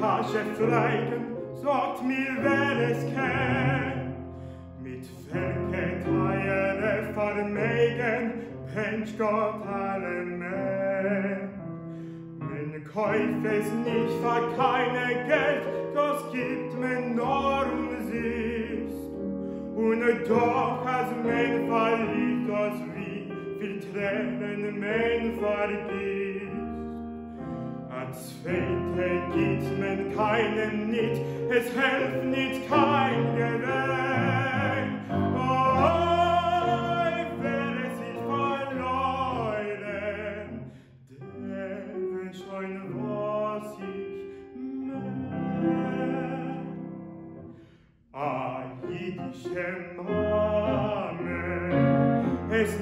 Kasche freigen, sagt mir, wer es kennt. Mit Werke teilen, vermeigen, Mensch Gott Kauf es nicht war keine Geld, das gibt mir Norm um süß. Und doch has mein verliebt, das wie viel Tränen mein vergießt. Als zweite gibt mir keinem nicht, es helft nicht kein Gewähr. amen. es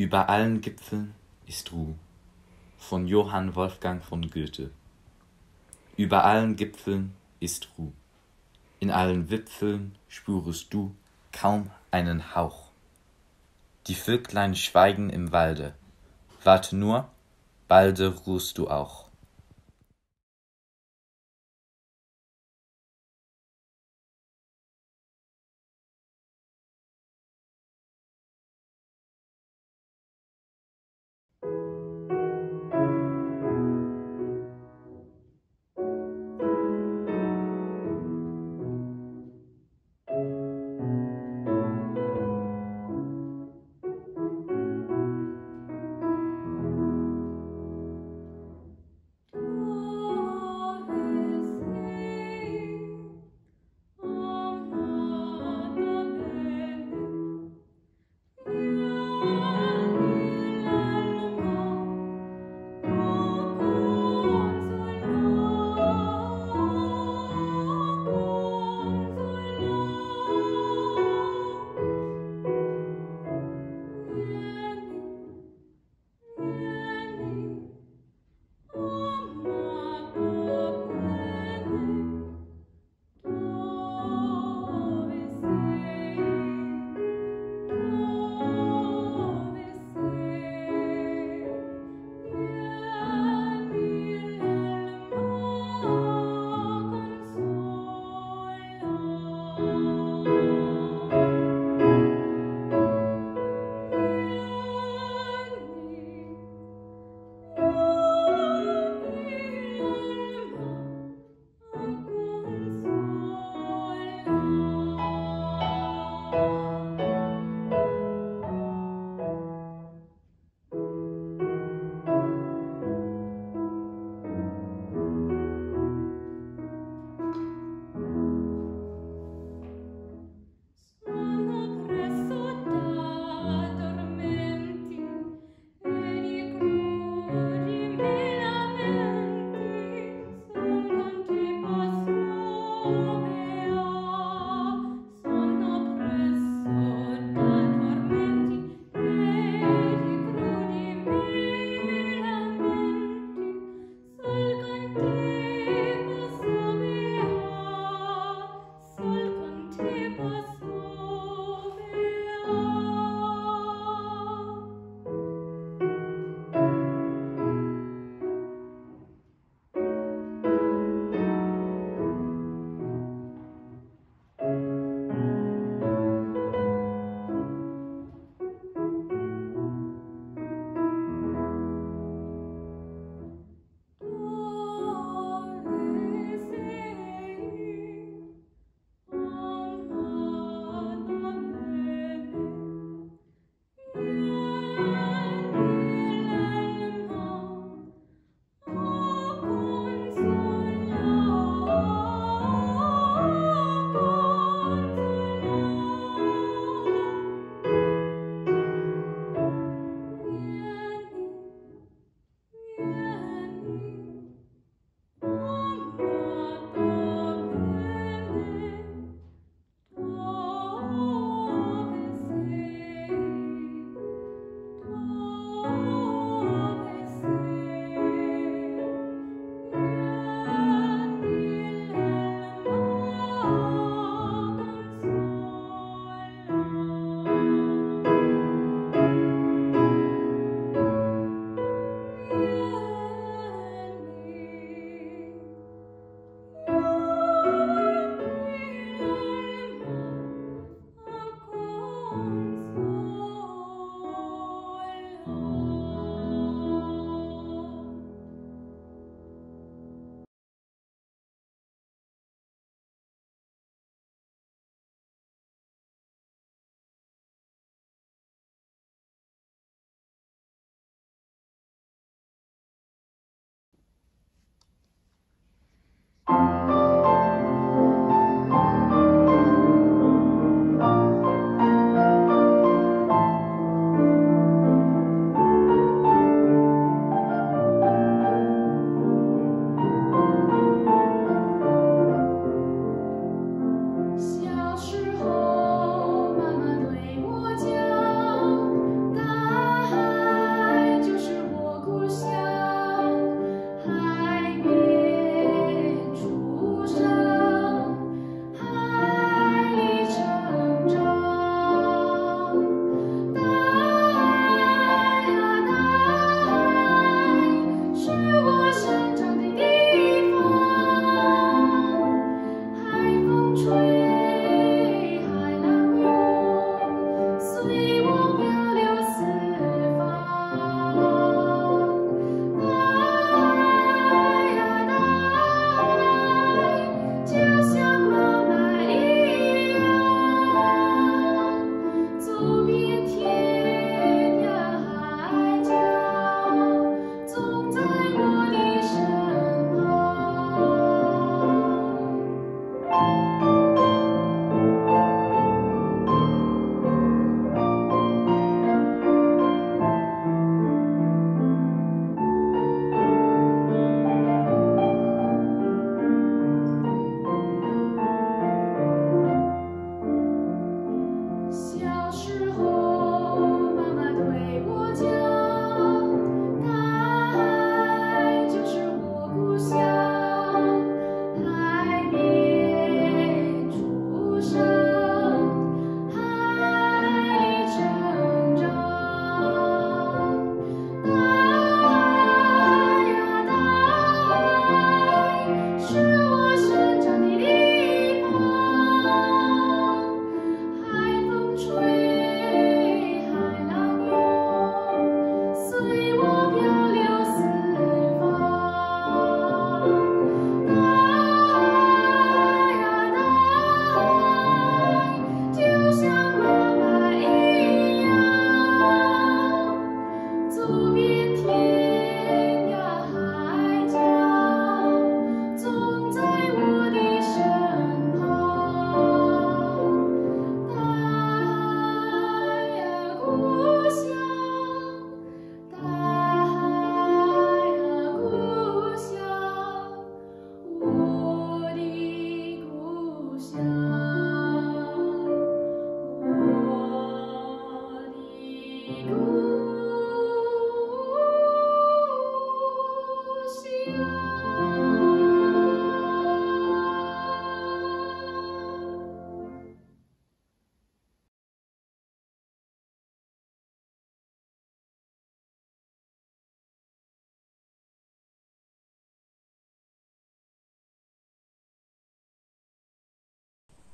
Über allen Gipfeln ist Ruhe. Von Johann Wolfgang von Goethe. Über allen Gipfeln ist Ruhe. In allen Wipfeln spürest du kaum einen Hauch. Die Vöglein schweigen im Walde. Warte nur, balde ruhst du auch.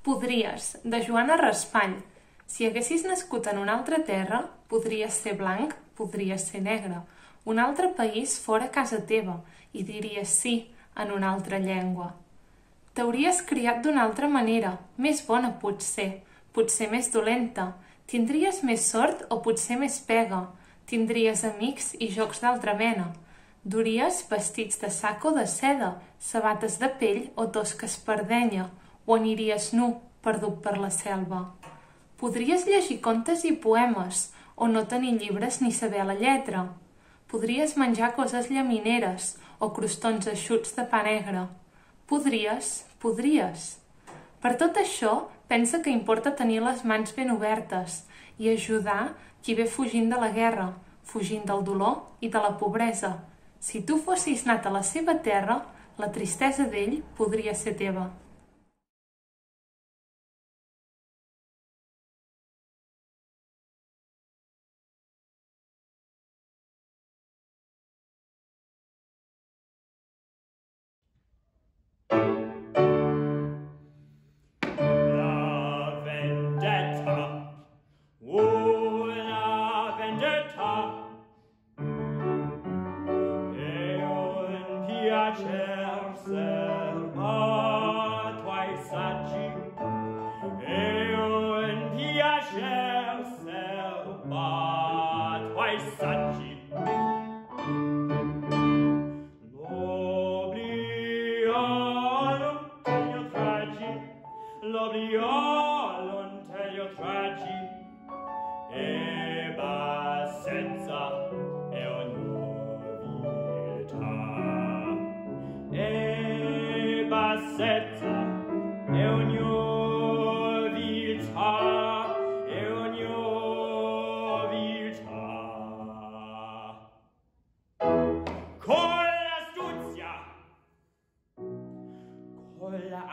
Podries, de Joana Raspall. Si haguessis nascut en una altra terra, podries ser blanc, podries ser negre. Un altre país fora casa teva i diries sí en una altra llengua. T'hauries criat d'una altra manera, més bona potser, potser més dolenta. Tindries més sort o potser més pega. Tindries amics i jocs d'altra mena. Duries vestits de sac o de seda, sabates de pell o tosca espardenya, o aniries nu, perdut per la selva. Podries llegir contes i poemes, o no tenir llibres ni saber la lletra. Podries menjar coses llamineres o crostons eixuts de pa negre. Podries, podries. Per tot això, pensa que importa tenir les mans ben obertes i ajudar qui ve fugint de la guerra, fugint del dolor i de la pobresa. Si tu fossis nat a la seva terra, la tristesa d'ell podria ser teva.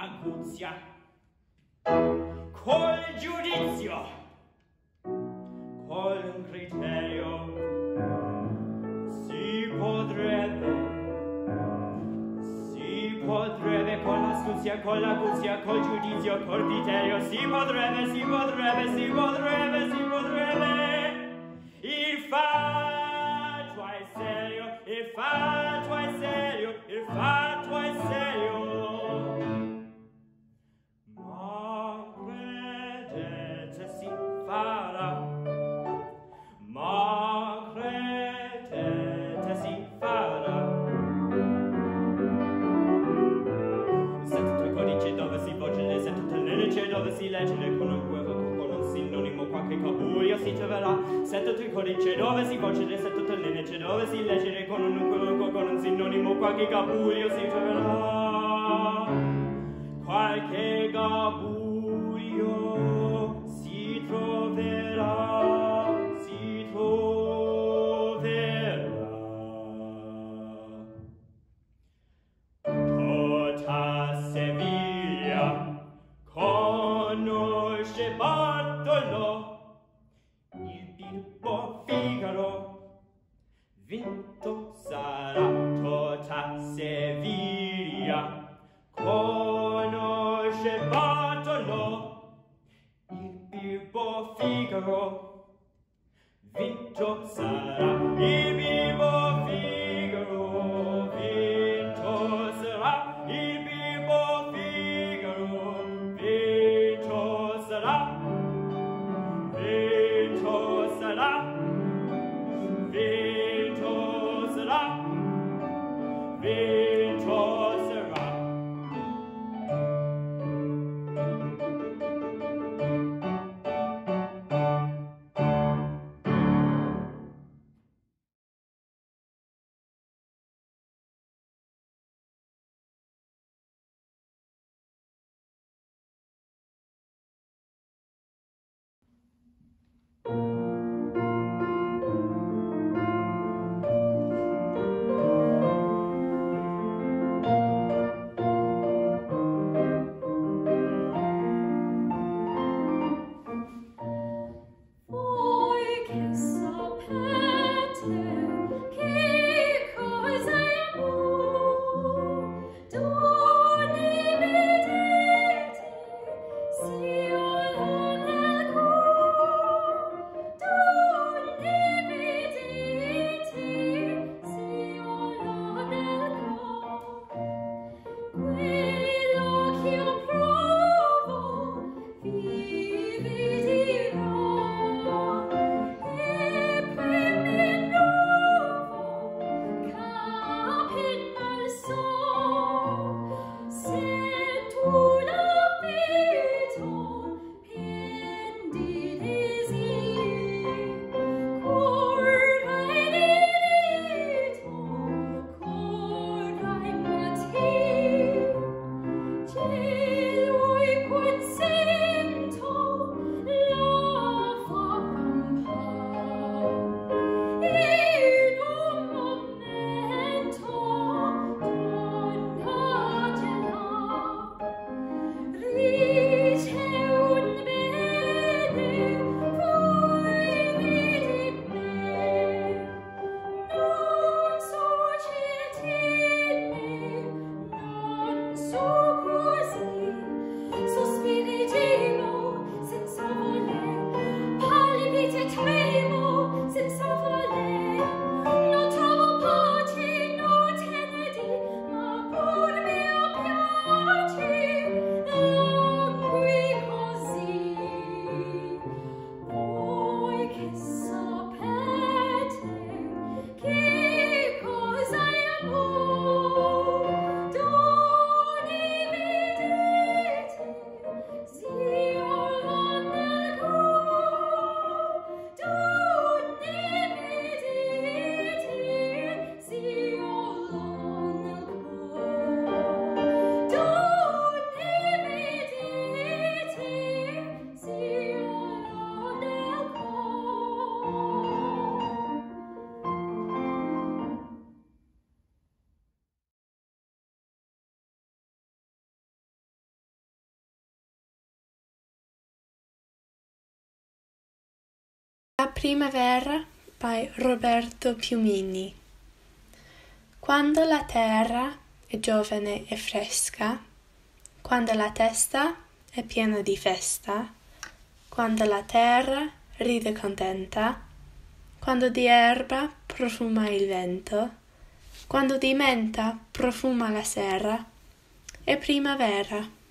aguzia. Col giudizio. Col criterio. Si potrebbe. Si potrebbe con astuzia con l'aguzia col giudizio col criterio. Si potrebbe si potrebbe si potrebbe si potrebbe. gabuglio si troverà qualche gabuglio si troverà si troverà. Tutta Sevilla conosce Bartolo il Bilbo Figaro vinto vincerò vinto sarà primavera by Roberto Piumini. Quando la terra è giovane e fresca, quando la testa è piena di festa, quando la terra ride contenta, quando di erba profuma il vento, quando di menta profuma la sera, è primavera.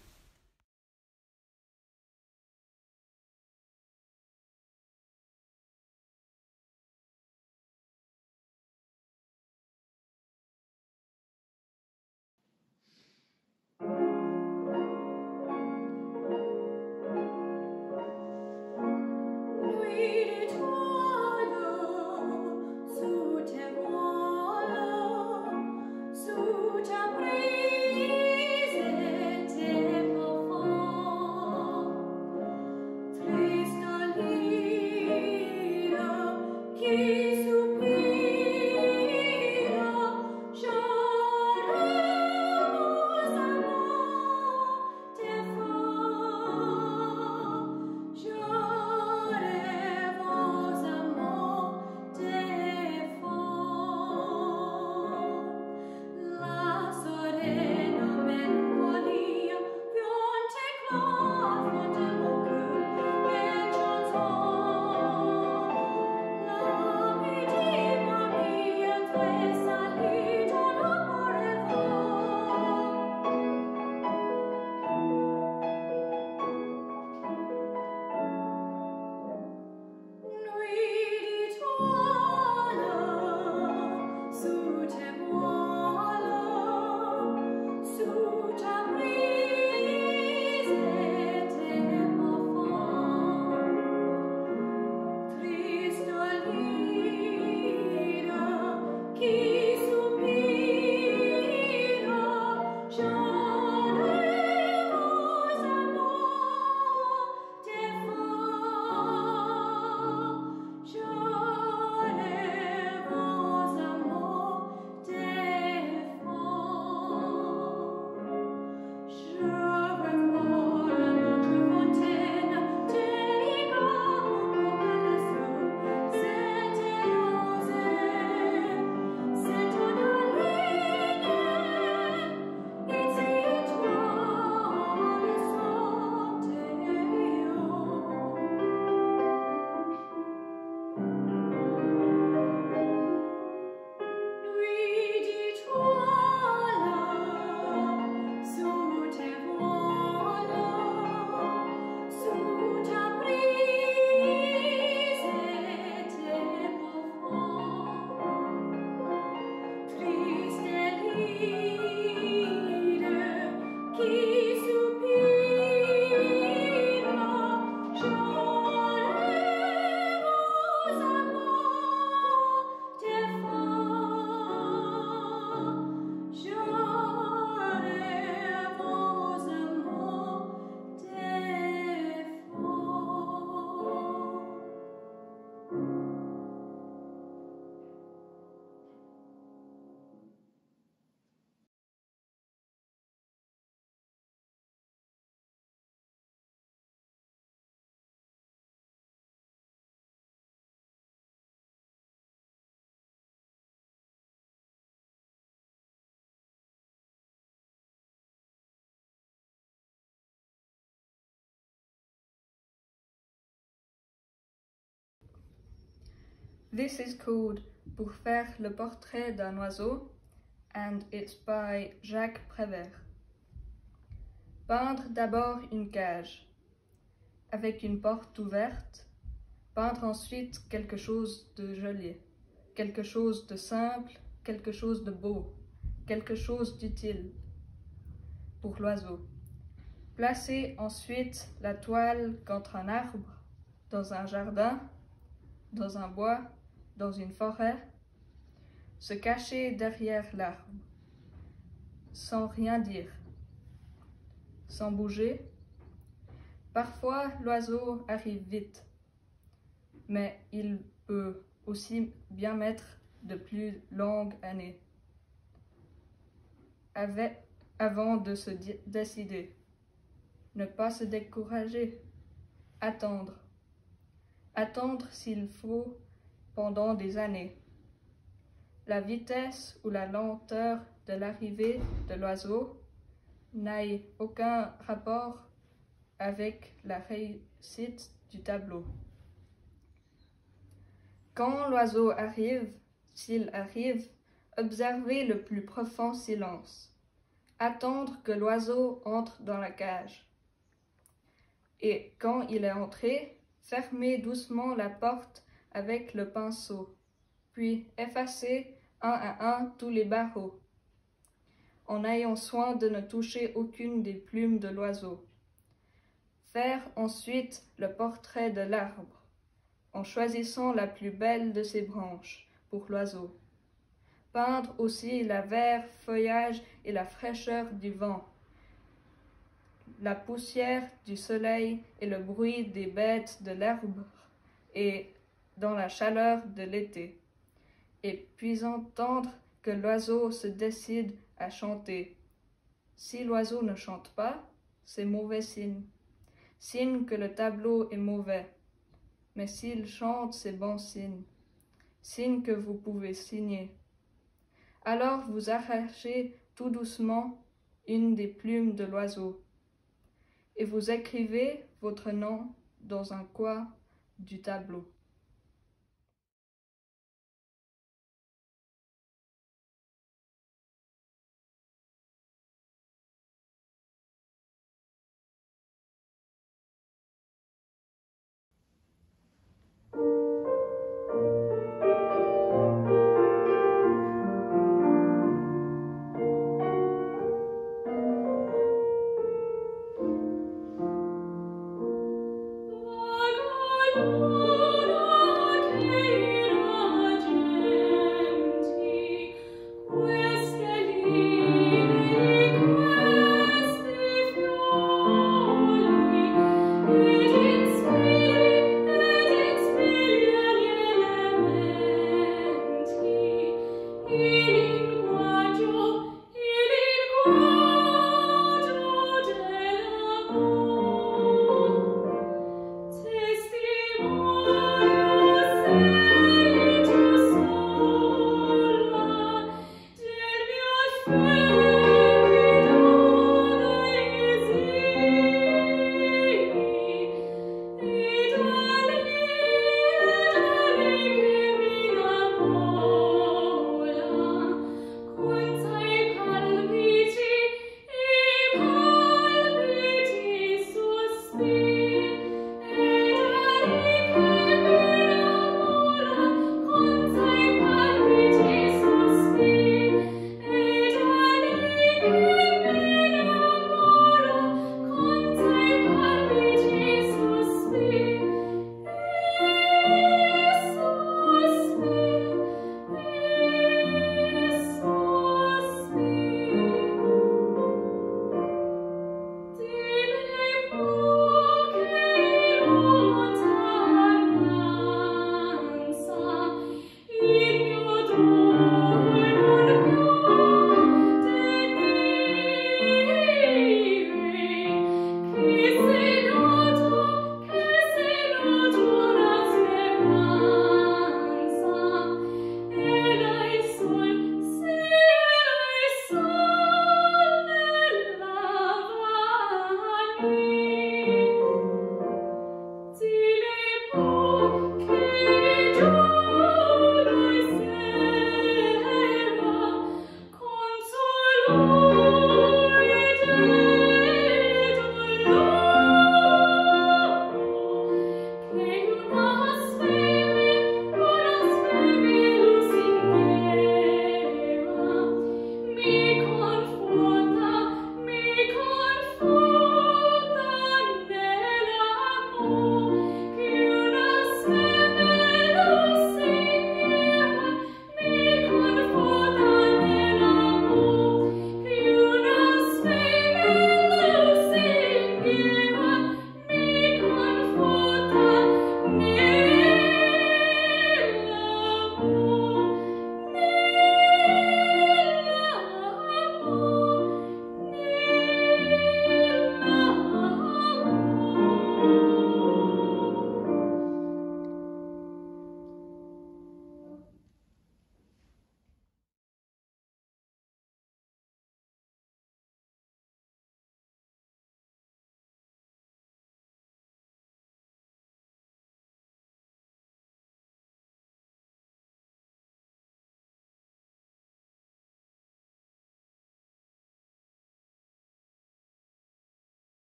This is called Pour faire le portrait d'un oiseau, and it's by Jacques Prévert. Peindre d'abord une cage, avec une porte ouverte, peindre ensuite quelque chose de joli, quelque chose de simple, quelque chose de beau, quelque chose d'utile pour l'oiseau. Placer ensuite la toile contre un arbre, dans un jardin, dans un bois, dans une forêt, se cacher derrière l'arbre, sans rien dire, sans bouger. Parfois, l'oiseau arrive vite, mais il peut aussi bien mettre de plus longues années avant de se décider. Ne pas se décourager, attendre. Attendre s'il faut pendant des années. La vitesse ou la lenteur de l'arrivée de l'oiseau n'aille aucun rapport avec la réussite du tableau. Quand l'oiseau arrive, s'il arrive, observez le plus profond silence. Attendre que l'oiseau entre dans la cage. Et quand il est entré, fermez doucement la porte avec le pinceau, puis effacez un à un tous les barreaux, en ayant soin de ne toucher aucune des plumes de l'oiseau. Faire ensuite le portrait de l'arbre, en choisissant la plus belle de ses branches pour l'oiseau. Peindre aussi la vert feuillage et la fraîcheur du vent, la poussière du soleil et le bruit des bêtes de l'herbe et dans la chaleur de l'été, et puis entendre que l'oiseau se décide à chanter. Si l'oiseau ne chante pas, c'est mauvais signe, signe que le tableau est mauvais. Mais s'il chante, c'est bon signe, signe que vous pouvez signer. Alors vous arrachez tout doucement une des plumes de l'oiseau et vous écrivez votre nom dans un coin du tableau. you.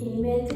Y me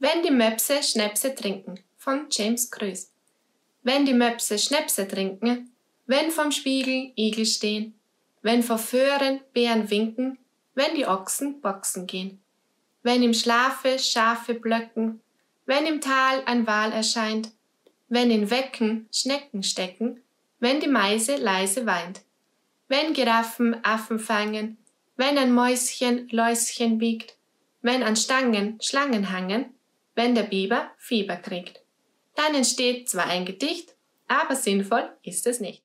Wenn die Möpse Schnäpse trinken von James Krös. Wenn die Möpse Schnäpse trinken, wenn vom Spiegel Igel stehen, wenn vor Föhren Bären winken, wenn die Ochsen boxen gehen, wenn im Schlafe Schafe blöcken, wenn im Tal ein Wal erscheint, wenn in Wecken Schnecken stecken, wenn die Meise leise weint, wenn Giraffen Affen fangen, wenn ein Mäuschen Läuschen wiegt, wenn an Stangen Schlangen hangen, wenn der Biber Fieber kriegt. Dann entsteht zwar ein Gedicht, aber sinnvoll ist es nicht.